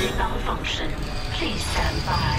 设备放生，这三把。